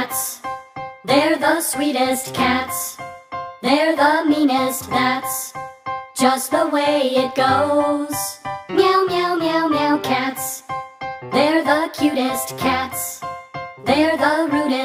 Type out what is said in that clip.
cats. They're the sweetest cats. They're the meanest, that's just the way it goes. Meow, meow, meow, meow, cats. They're the cutest cats. They're the rudest.